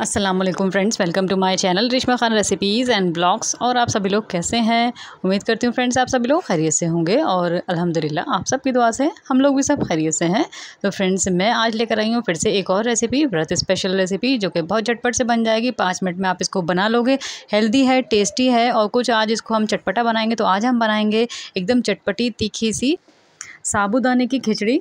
अस्सलाम वालेकुम friends welcome to my channel Rishma Khan recipes and blogs और आप सभी लोग कैसे हैं? उम्मीद करती हूँ फ्रेंड्स आप सभी लोग खैरियत से होंगे और अल्हम्दुलिल्लाह, आप सबकी दुआ से हम लोग भी सब खैरियत से हैं। तो फ्रेंड्स मैं आज लेकर आई हूँ फिर से एक और रेसिपी व्रत स्पेशल रेसिपी जो कि बहुत झटपट से बन जाएगी। पाँच मिनट में आप इसको बना लोगे। हेल्दी है टेस्टी है और कुछ आज इसको हम चटपटा बनाएँगे तो आज हम बनाएँगे एकदम चटपटी, तीखी सी साबुदाने की खिचड़ी।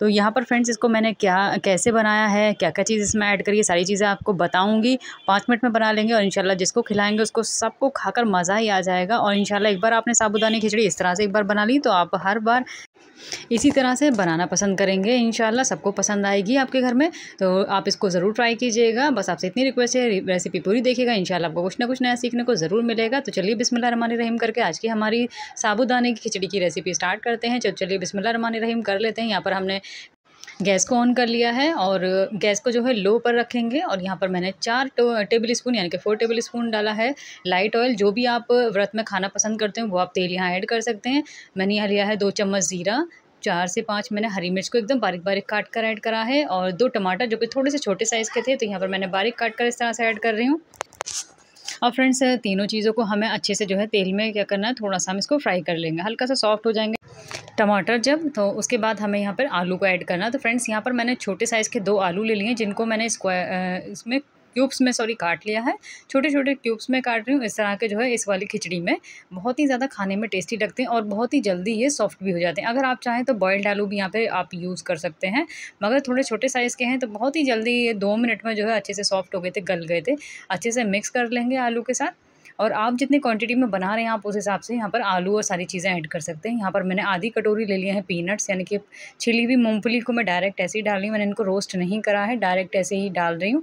तो यहाँ पर फ्रेंड्स इसको मैंने क्या, कैसे बनाया है क्या क्या चीज़ इसमें ऐड करिए सारी चीज़ें आपको बताऊँगी। पाँच मिनट में बना लेंगे और इंशाल्लाह जिसको खिलाएँगे उसको सबको खाकर मज़ा ही आ जाएगा। और इंशाल्लाह एक बार आपने साबुदानी खिचड़ी इस तरह से एक बार बना ली तो आप हर बार इसी तरह से बनाना पसंद करेंगे इन सबको पसंद आएगी आपके घर में। तो आप इसको ज़रूर ट्राई कीजिएगा, बस आपसे इतनी रिक्वेस्ट है, रेसिपी पूरी देखिएगा इन आपको कुछ ना कुछ नया सीखने को ज़रूर मिलेगा। तो चलिए बिस्मिल्लाह रहीम करके आज की हमारी साबुदाने की खिचड़ी की रेसिपी स्टार्ट करते हैं। चलिए चलिए रमान रहीम कर लेते हैं, यहाँ पर हमने गैस को ऑन कर लिया है और गैस को जो है लो पर रखेंगे और यहाँ पर मैंने चार टेबल स्पून यानी कि फोर टेबल स्पून डाला है। लाइट ऑयल जो भी आप व्रत में खाना पसंद करते हैं, वो आप तेल यहाँ ऐड कर सकते हैं। मैंने यहाँ लिया है दो चम्मच ज़ीरा, चार से पाँच मैंने हरी मिर्च को एकदम बारीक बारीक काट कर ऐड करा है और दो टमाटर जो कि थोड़े से छोटे साइज़ के थे तो यहाँ पर मैंने बारीक काट कर इस तरह से ऐड कर रही हूँ। और फ्रेंड्स तीनों चीज़ों को हमें अच्छे से जो है तेल में क्या करना है, थोड़ा सा हम इसको फ्राई कर लेंगे। हल्का सा सॉफ्ट हो जाएँगे। टमाटर जब तो उसके बाद हमें यहाँ पर आलू को ऐड करना। तो फ्रेंड्स, यहाँ पर मैंने छोटे साइज़ के दो आलू ले लिए, जिनको मैंने स्क्वायर इसमें क्यूब्स में, सॉरी, काट लिया है। छोटे छोटे क्यूब्स में काट रही हूँ, इस तरह के जो है, इस वाली खिचड़ी में। बहुत ही ज़्यादा खाने में टेस्टी लगते हैं और बहुत ही जल्दी ये सॉफ्ट भी हो जाते हैं। अगर आप चाहें तो बॉयल्ड आलू भी यहाँ पे आप यूज़ कर सकते हैं, मगर थोड़े छोटे साइज़ के हैं तो बहुत ही जल्दी ये दो मिनट में जो है अच्छे से सॉफ्ट हो गए थे, गल गए थे। अच्छे से मिक्स कर लेंगे आलू के साथ। और आप जितनी क्वांटिटी में बना रहे हैं, आप उस हिसाब से यहाँ पर आलू और सारी चीज़ें ऐड कर सकते हैं। यहाँ पर मैंने आधी कटोरी ले लिया है पीनट्स यानी कि छिली हुई मूँगफली को मैं डायरेक्ट ऐसे ही डाल रही हूँ, मैंने इनको रोस्ट नहीं करा है डायरेक्ट ऐसे ही डाल रही हूँ।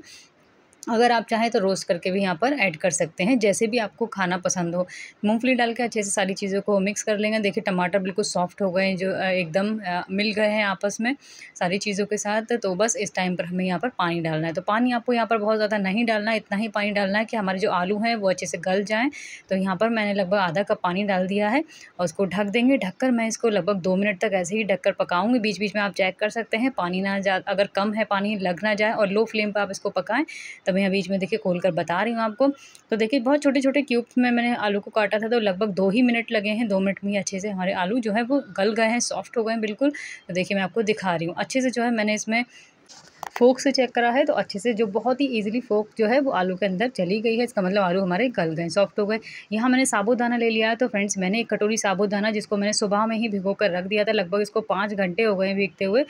अगर आप चाहें तो रोस्ट करके भी यहाँ पर ऐड कर सकते हैं, जैसे भी आपको खाना पसंद हो। मूंगफली डाल के अच्छे से सारी चीज़ों को मिक्स कर लेंगे। देखिए, टमाटर बिल्कुल सॉफ्ट हो गए हैं, जो एकदम मिल गए हैं आपस में सारी चीज़ों के साथ। तो बस इस टाइम पर हमें यहाँ पर पानी डालना है। तो पानी आपको यहाँ पर बहुत ज़्यादा नहीं डालना है, इतना ही पानी डालना है कि हमारे जो आलू हैं वो अच्छे से गल जाएँ। तो यहाँ पर मैंने लगभग आधा कप पानी डाल दिया है और उसको ढक देंगे। ढककर मैं इसको लगभग दो मिनट तक ऐसे ही ढककर पकाऊँगी। बीच बीच में आप चेक कर सकते हैं, पानी ना जा, अगर कम है पानी, लग ना जाए और लो फ्लेम पर आप इसको पकाएँ तब यहाँ बीच में देखिए खोल कर बता रही हूँ आपको। तो देखिए बहुत छोटे छोटे क्यूब्स में मैंने आलू को काटा था तो लगभग दो ही मिनट लगे हैं, दो मिनट में ही अच्छे से हमारे आलू जो है वो गल गए हैं, सॉफ्ट हो गए हैं बिल्कुल। तो देखिए मैं आपको दिखा रही हूँ। अच्छे से जो है मैंने इसमें फोक से चेक करा है तो अच्छे से जो बहुत ही इजीली फोक जो है वो आलू के अंदर चली गई है। इसका मतलब आलू हमारे गल गए, सॉफ्ट हो गए। यहाँ मैंने साबुदाना ले लिया है तो फ्रेंड्स मैंने एक कटोरी साबुदाना जिसको मैंने सुबह में ही भिगो कर रख दिया था, लगभग इसको पाँच घंटे हो गए भीगते हुए।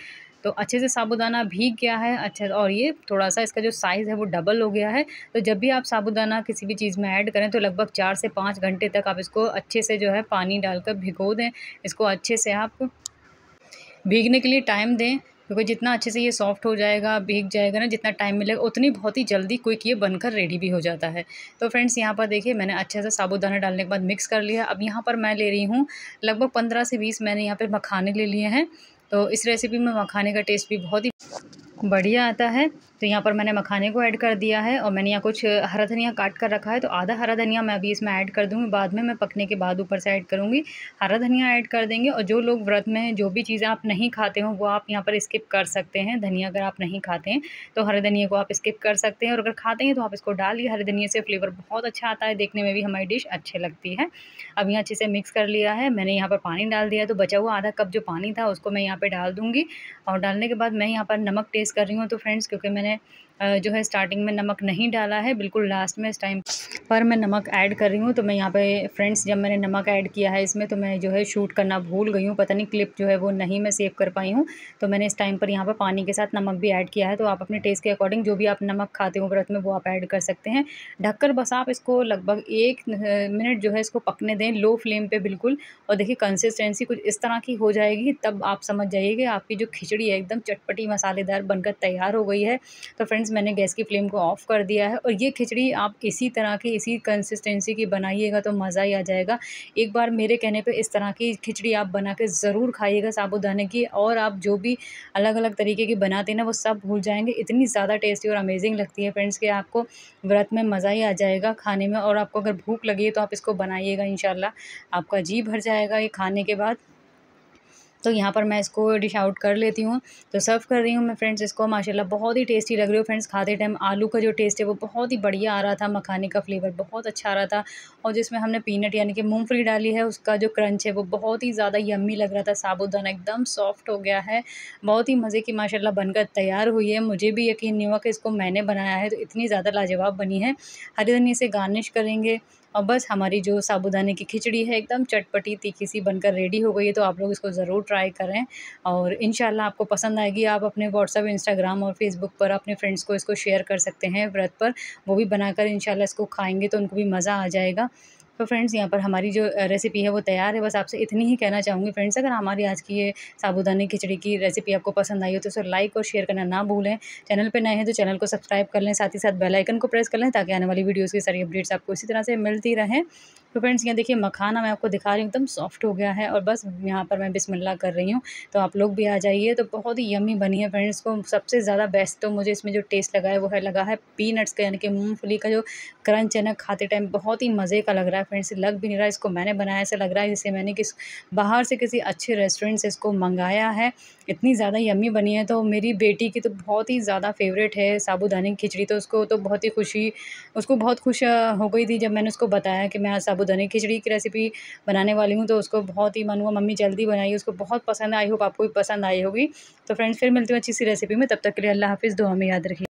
तो अच्छे से साबुदाना भीग गया है अच्छा और ये थोड़ा सा इसका जो साइज़ है वो डबल हो गया है। तो जब भी आप साबुदाना किसी भी चीज़ में ऐड करें तो लगभग चार से पाँच घंटे तक आप इसको अच्छे से जो है पानी डालकर भिगो दें। इसको अच्छे से आप भीगने के लिए टाइम दें, क्योंकि जितना अच्छे से ये सॉफ्ट हो जाएगा, भीग जाएगा ना, जितना टाइम मिलेगा, उतनी बहुत ही जल्दी क्विक ये बनकर रेडी भी हो जाता है। तो फ्रेंड्स यहाँ पर देखिए, मैंने अच्छे से साबुदाना डालने के बाद मिक्स कर लिया। अब यहाँ पर मैं ले रही हूँ, लगभग पंद्रह से बीस मैंने यहाँ पर मखाने ले लिए हैं। तो इस रेसिपी में मखाने का टेस्ट भी बहुत ही बढ़िया आता है। तो यहाँ पर मैंने मखाने को ऐड कर दिया है और मैंने यहाँ कुछ हरा धनिया काट कर रखा है तो आधा हरा धनिया मैं अभी इसमें ऐड कर दूँगी। बाद में मैं पकने के बाद ऊपर से ऐड करूँगी। हरा धनिया ऐड कर देंगे और जो लोग व्रत में हैं जो भी चीज़ें आप नहीं खाते हो, वो आप यहाँ पर स्किप कर सकते हैं। धनिया अगर आप नहीं खाते हैं तो हरे धनिया को आप स्किप कर सकते हैं और अगर खाते हैं तो आप इसको डालिए हरे धनिया से फ्लेवर बहुत अच्छा आता है, देखने में भी हमारी डिश अच्छी लगती है। अब यहाँ अच्छे से मिक्स कर लिया है। मैंने यहाँ पर पानी डाल दिया तो बचा हुआ आधा कप जो पानी था, उसको मैं यहाँ पर डाल दूँगी। और डालने के बाद मैं यहाँ पर नमक टेस्ट कर रही हूँ तो फ्रेंड्स क्योंकि मैंने जो है स्टार्टिंग में नमक नहीं डाला है बिल्कुल लास्ट में इस टाइम पर मैं नमक ऐड कर रही हूँ तो मैं यहाँ पे फ्रेंड्स जब मैंने नमक ऐड किया है इसमें तो मैं जो है शूट करना भूल गई हूँ। पता नहीं क्लिप जो है वो नहीं मैं सेव कर पाई हूँ। तो मैंने इस टाइम पर यहाँ पर पानी के साथ नमक भी ऐड किया है तो आप अपने टेस्ट के अकॉर्डिंग जो भी आप नमक खाते हो व्रत में, वो आप ऐड कर सकते हैं। ढककर बस आप इसको लगभग एक मिनट जो है इसको पकने दें लो फ्लेम पर बिल्कुल। और देखिए कंसिस्टेंसी कुछ इस तरह की हो जाएगी, तब आप समझ जाइए कि आपकी जो खिचड़ी है एकदम चटपटी, मसालेदार बनकर तैयार हो गई है। तो फ्रेंड्स मैंने गैस की फ्लेम को ऑफ़ कर दिया है। और ये खिचड़ी आप इसी तरह की इसी कंसिस्टेंसी की बनाइएगा तो मज़ा ही आ जाएगा। एक बार मेरे कहने पे इस तरह की खिचड़ी आप बना के ज़रूर खाइएगा साबुदाने की और आप जो भी अलग अलग तरीके की बनाते हैं ना, वो सब भूल जाएँगे। इतनी ज़्यादा टेस्टी और अमेजिंग लगती है फ्रेंड्स कि आपको व्रत में मज़ा ही आ जाएगा खाने में और आपको अगर भूख लगी है तो आप इसको बनाइएगा इन आपका जी भर जाएगा ये खाने के बाद। तो यहाँ पर मैं इसको डिश आउट कर लेती हूँ। तो सर्व कर रही हूँ मैं फ्रेंड्स इसको। माशाल्लाह बहुत ही टेस्टी लग रही हो फ्रेंड्स खाते टाइम आलू का जो टेस्ट है वो बहुत ही बढ़िया आ रहा था, मखाने का फ्लेवर बहुत अच्छा आ रहा था। और जिसमें हमने पीनट यानी कि मूँगफली डाली है, उसका जो क्रंच है वो बहुत ही ज़्यादा यम्मी लग रहा था, साबुदाना एकदम सॉफ्ट हो गया है। बहुत ही मज़े की माशाला बनकर तैयार हुई है। मुझे भी यकीन नहीं हुआ कि इसको मैंने बनाया है तो इतनी ज़्यादा लाजवाब बनी है। हरी धनी से गार्निश करेंगे और बस हमारी जो साबुदाने की खिचड़ी है, एकदम चटपटी, तीखी सी बनकर रेडी हो गई है तो आप लोग इसको ज़रूर ट्राई करें। और इन आपको पसंद आएगी। आप अपने व्हाट्सअप इंस्टाग्राम और फेसबुक पर अपने फ्रेंड्स को इसको शेयर कर सकते हैं व्रत पर। वो भी बनाकर इन इसको खाएँगे तो उनको भी मज़ा आ जाएगा। तो फ्रेंड्स यहाँ पर हमारी जो रेसिपी है वो तैयार है। बस आपसे इतनी ही कहना चाहूँगी फ्रेंड्स अगर हमारी आज की ये साबुदानी खिचड़ी की रेसिपी आपको पसंद आई हो तो उसे लाइक और शेयर करना ना भूलें। चैनल पर नए हैं तो चैनल को सब्सक्राइब कर लें। साथ ही साथ बेलाइकन को प्रेस कर लें ताकि आने वाली वीडियोज़ की सारी अपडेट्स आपको इसी तरह से मिलती रहें। तो फ्रेंड्स, यहाँ देखिए मखाना मैं आपको दिखा रही हूँ, एकदम सॉफ्ट हो गया है और बस यहाँ पर मैं बिस्मिल्लाह कर रही हूँ। तो आप लोग भी आ जाइए तो बहुत ही यमी बनी है फ्रेंड्स को सबसे ज़्यादा बेस्ट तो मुझे इसमें जो टेस्ट लगा है, वो है, लगा है पीनट्स का, यानी कि मूँगफली का जो क्रंच है ना, खाते टाइम बहुत ही मज़े का लग रहा है फ्रेंड्स, लग भी नहीं रहा, इसको मैंने बनाया, ऐसा लग रहा है जैसे मैंने किस बाहर से किसी अच्छे रेस्टोरेंट से इसको मंगाया है। इतनी ज़्यादा यम्मी बनी है तो मेरी बेटी की तो बहुत ही ज़्यादा फेवरेट है, साबूदाने की खिचड़ी तो उसको तो बहुत ही खुशी, उसको बहुत खुश हो गई थी जब मैंने उसको बताया कि मैं आज साबुदानी खिचड़ी की रेसिपी बनाने वाली हूँ तो उसको बहुत ही मन हुआ, मम्मी जल्दी बनाई उसको बहुत पसंद आई होप आपको भी पसंद आई होगी। तो फ्रेंड्स फिर मिलती हूँ अच्छी सी रेसिपी में, तब तक के लिए अल्लाह हाफिज़, दुआ में याद रखिए।